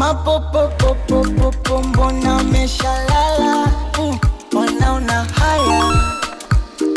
mapopopopopopo mbona meshala